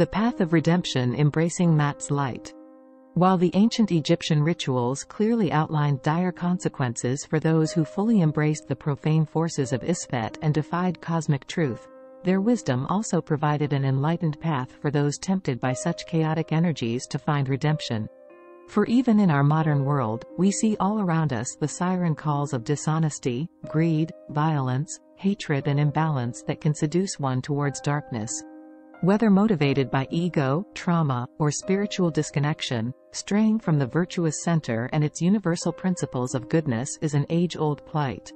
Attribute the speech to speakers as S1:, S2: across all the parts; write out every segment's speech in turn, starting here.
S1: The path of redemption embracing Ma'at's light. While the ancient Egyptian rituals clearly outlined dire consequences for those who fully embraced the profane forces of Isfet and defied cosmic truth, their wisdom also provided an enlightened path for those tempted by such chaotic energies to find redemption. For even in our modern world, we see all around us the siren calls of dishonesty, greed, violence, hatred and imbalance that can seduce one towards darkness. Whether motivated by ego, trauma, or spiritual disconnection, straying from the virtuous center and its universal principles of goodness is an age-old plight.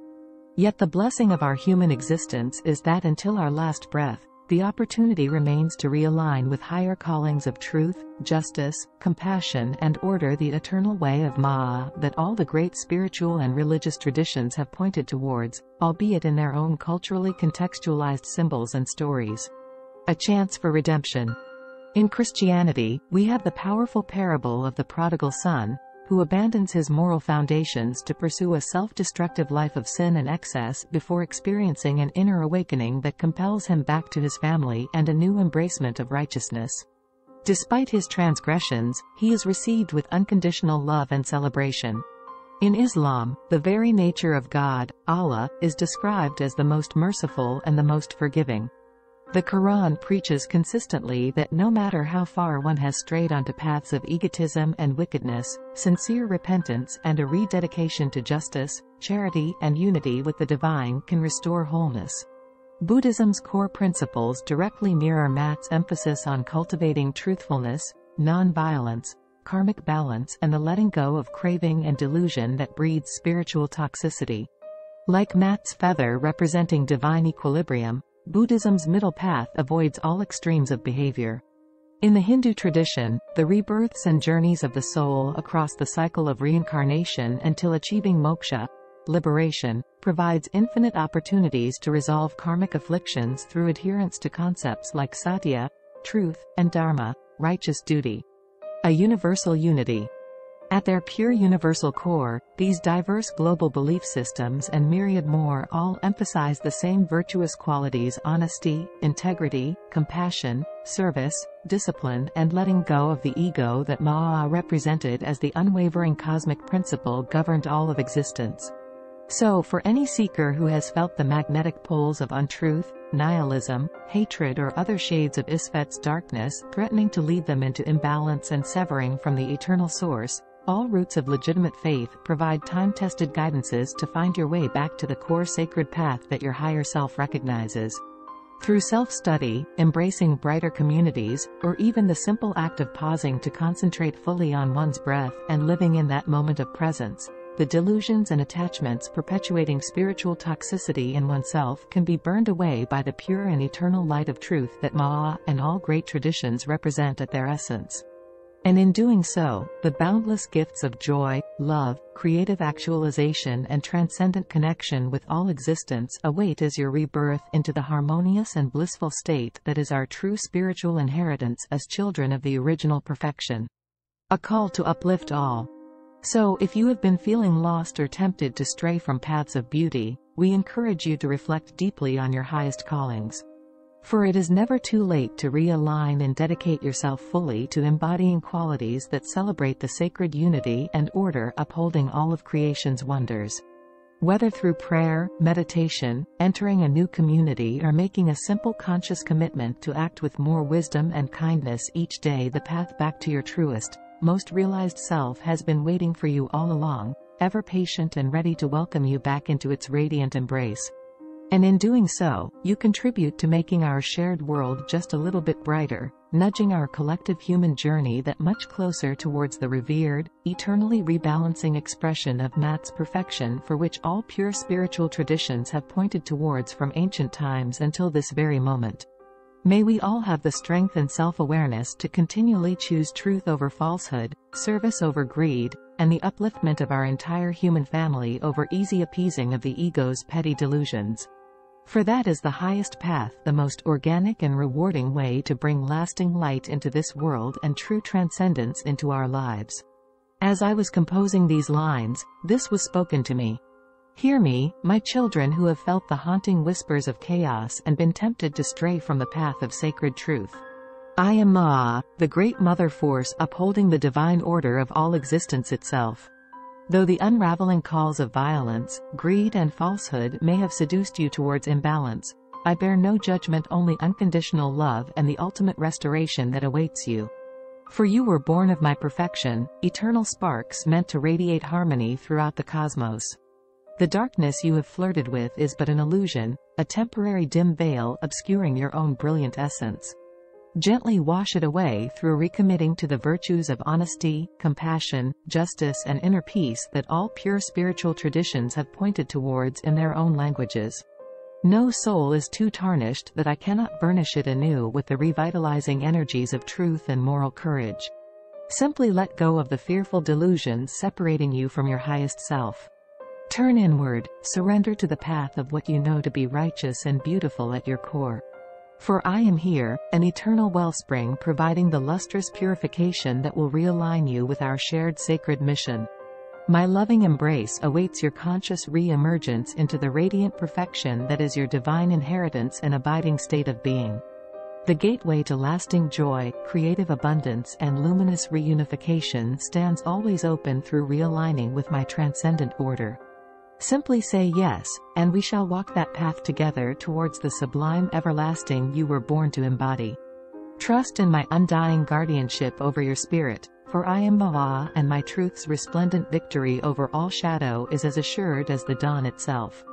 S1: Yet the blessing of our human existence is that until our last breath, the opportunity remains to realign with higher callings of truth, justice, compassion and order the eternal way of Ma'at that all the great spiritual and religious traditions have pointed towards, albeit in their own culturally contextualized symbols and stories. A chance for redemption. In Christianity, we have the powerful parable of the prodigal son, who abandons his moral foundations to pursue a self-destructive life of sin and excess before experiencing an inner awakening that compels him back to his family and a new embracement of righteousness. Despite his transgressions, he is received with unconditional love and celebration. In Islam, the very nature of God, Allah, is described as the most merciful and the most forgiving. The Quran preaches consistently that no matter how far one has strayed onto paths of egotism and wickedness, sincere repentance and a rededication to justice, charity and unity with the divine can restore wholeness. Buddhism's core principles directly mirror Ma'at's emphasis on cultivating truthfulness, non-violence, karmic balance and the letting go of craving and delusion that breeds spiritual toxicity. Like Ma'at's feather representing divine equilibrium, Buddhism's middle path avoids all extremes of behavior. In the Hindu tradition, the rebirths and journeys of the soul across the cycle of reincarnation until achieving moksha, liberation, provides infinite opportunities to resolve karmic afflictions through adherence to concepts like satya, truth, and dharma, righteous duty. A universal unity. At their pure universal core, these diverse global belief systems and myriad more all emphasize the same virtuous qualities honesty, integrity, compassion, service, discipline and letting go of the ego that Ma'at represented as the unwavering cosmic principle governed all of existence. So for any seeker who has felt the magnetic poles of untruth, nihilism, hatred or other shades of Isfet's darkness threatening to lead them into imbalance and severing from the eternal source, all roots of legitimate faith provide time-tested guidances to find your way back to the core sacred path that your higher self recognizes. Through self-study, embracing brighter communities, or even the simple act of pausing to concentrate fully on one's breath and living in that moment of presence, the delusions and attachments perpetuating spiritual toxicity in oneself can be burned away by the pure and eternal light of truth that Ma'at and all great traditions represent at their essence. And in doing so, the boundless gifts of joy, love, creative actualization and transcendent connection with all existence await as your rebirth into the harmonious and blissful state that is our true spiritual inheritance as children of the original perfection. A call to uplift all. So if you have been feeling lost or tempted to stray from paths of beauty, we encourage you to reflect deeply on your highest callings. For it is never too late to realign and dedicate yourself fully to embodying qualities that celebrate the sacred unity and order upholding all of creation's wonders. Whether through prayer, meditation, entering a new community or making a simple conscious commitment to act with more wisdom and kindness each day the path back to your truest, most realized self has been waiting for you all along, ever patient and ready to welcome you back into its radiant embrace. And in doing so, you contribute to making our shared world just a little bit brighter, nudging our collective human journey that much closer towards the revered, eternally rebalancing expression of Ma'at's perfection for which all pure spiritual traditions have pointed towards from ancient times until this very moment. May we all have the strength and self-awareness to continually choose truth over falsehood, service over greed, and the upliftment of our entire human family over easy appeasing of the ego's petty delusions. For that is the highest path the most organic and rewarding way to bring lasting light into this world and true transcendence into our lives. As I was composing these lines, this was spoken to me. Hear me, my children who have felt the haunting whispers of chaos and been tempted to stray from the path of sacred truth. I am Ma'at, the great mother force upholding the divine order of all existence itself. Though the unraveling calls of violence, greed and falsehood may have seduced you towards imbalance, I bear no judgment only unconditional love and the ultimate restoration that awaits you. For you were born of my perfection, eternal sparks meant to radiate harmony throughout the cosmos. The darkness you have flirted with is but an illusion, a temporary dim veil obscuring your own brilliant essence. Gently wash it away through recommitting to the virtues of honesty, compassion, justice and inner peace that all pure spiritual traditions have pointed towards in their own languages. No soul is too tarnished that I cannot burnish it anew with the revitalizing energies of truth and moral courage. Simply let go of the fearful delusions separating you from your highest self. Turn inward, surrender to the path of what you know to be righteous and beautiful at your core. For I am here, an eternal wellspring providing the lustrous purification that will realign you with our shared sacred mission. My loving embrace awaits your conscious re-emergence into the radiant perfection that is your divine inheritance and abiding state of being. The gateway to lasting joy, creative abundance and luminous reunification stands always open through realigning with my transcendent order. Simply say yes, and we shall walk that path together towards the sublime everlasting you were born to embody. Trust in my undying guardianship over your spirit, for I am Ma'at and my truth's resplendent victory over all shadow is as assured as the dawn itself.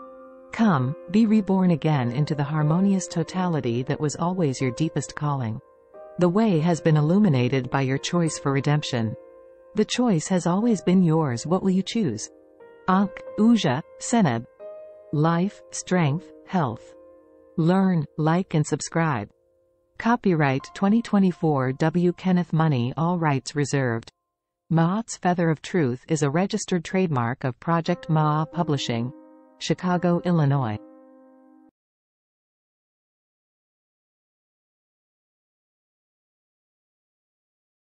S1: Come, be reborn again into the harmonious totality that was always your deepest calling. The way has been illuminated by your choice for redemption. The choice has always been yours what will you choose? Ankh, Udja, Seneb. Life, strength, health. Learn, like and subscribe. Copyright 2024 W. Kenneth Money All rights reserved. Ma'at's Feather of Truth is a registered trademark of Project Ma'at Publishing. Chicago, Illinois.